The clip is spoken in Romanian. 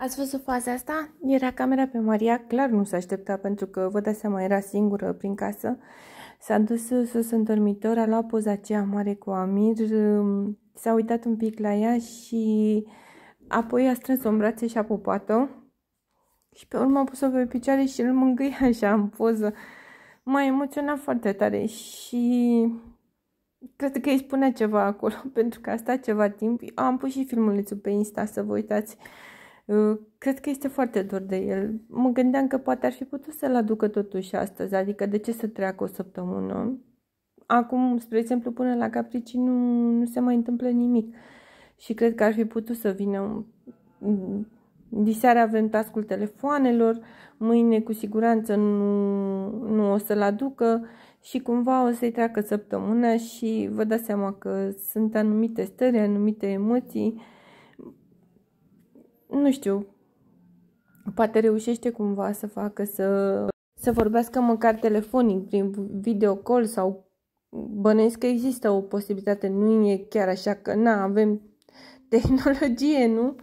Ați văzut faza asta? Era camera pe Maria, clar nu s-a aștepta pentru că vă dați seama, era singură prin casă. S-a dus sus în dormitor, a luat poza aceea mare cu Amir, um, s-a uitat un pic la ea și apoi a strâns-o în brațe și a pupat-o. Și pe urmă a pus-o pe picioare și îl mângâia așa în poză. M-a emoționat foarte tare și cred că îi spunea ceva acolo, pentru că a stat ceva timp. Am pus și filmulețul pe Insta să vă uitați. Uh, cred că este foarte dor de el. Mă gândeam că poate ar fi putut să-l aducă totuși astăzi, adică de ce să treacă o săptămână? Acum, spre exemplu, până la Caprici nu, nu se mai întâmplă nimic. Și cred că ar fi putut să vină Diseară avem tascul telefoanelor, mâine cu siguranță nu, nu o să-l aducă și cumva o să-i treacă săptămâna și vă dați seama că sunt anumite stări, anumite emoții nu știu, poate reușește cumva să facă să, să vorbească măcar telefonic, prin video call sau bănuiesc că există o posibilitate, nu e chiar așa că, na, avem tehnologie, nu?